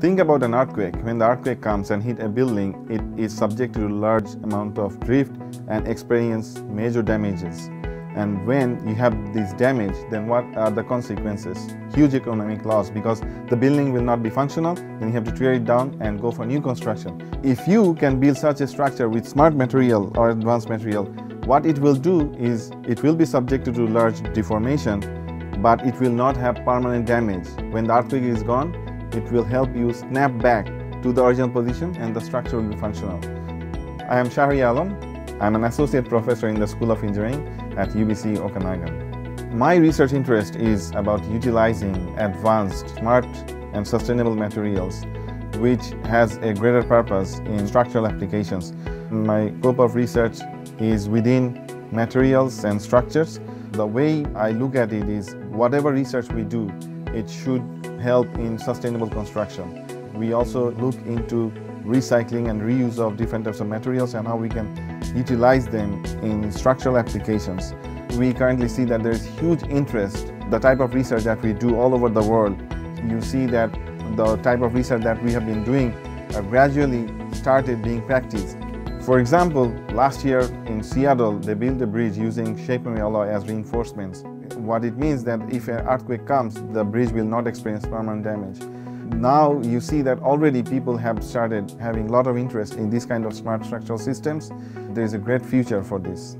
Think about an earthquake. When the earthquake comes and hit a building, it is subject to a large amount of drift and experience major damages. And when you have this damage, then what are the consequences? Huge economic loss because the building will not be functional, then you have to tear it down and go for new construction. If you can build such a structure with smart material or advanced material, what it will do is it will be subjected to large deformation, but it will not have permanent damage. When the earthquake is gone, it will help you snap back to the original position and the structure will be functional. I am Shahria Alam. I'm an associate professor in the School of Engineering at UBC Okanagan. My research interest is about utilizing advanced, smart and sustainable materials which has a greater purpose in structural applications. My scope of research is within materials and structures. The way I look at it is whatever research we do, it should help in sustainable construction. We also look into recycling and reuse of different types of materials and how we can utilize them in structural applications. We currently see that there is huge interest, the type of research that we do all over the world. You see that the type of research that we have been doing gradually started being practiced. For example, last year in Seattle, they built a bridge using shape memory alloy as reinforcements. What it means that if an earthquake comes, the bridge will not experience permanent damage. Now you see that already people have started having a lot of interest in this kind of smart structural systems. There is a great future for this.